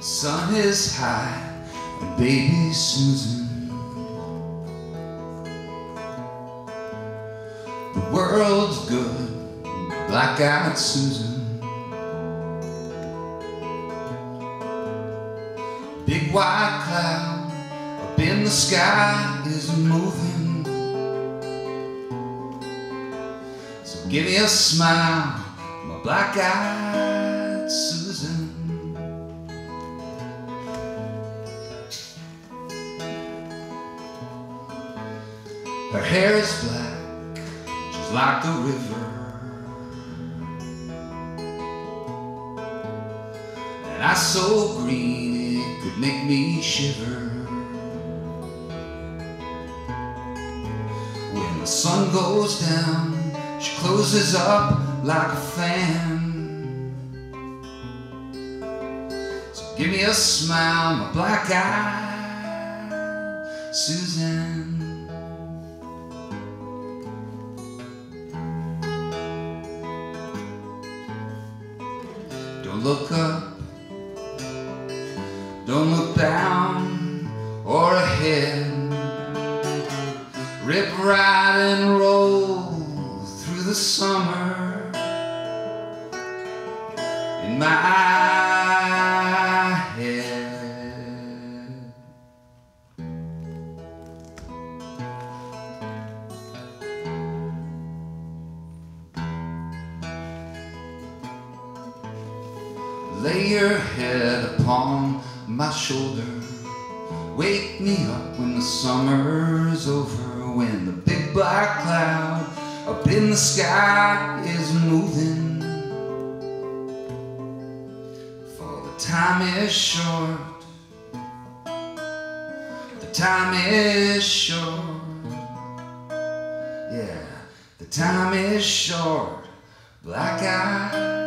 Sun is high and baby's snoozing. The world's good, black-eyed Susan. Big white cloud up in the sky is moving. So give me a smile, my black-eyed Susan. Her hair is black, just like the river. And eyes so green it could make me shiver. When the sun goes down, she closes up like a fan. So give me a smile, my black eye, Suzanne. Don't look up, don't look down or ahead. Rip, ride, and roll through the summer in my head. Lay your head upon my shoulder. Wake me up when the summer's over. When the big black cloud up in the sky is moving. For the time is short. The time is short. Yeah, the time is short. Black eye.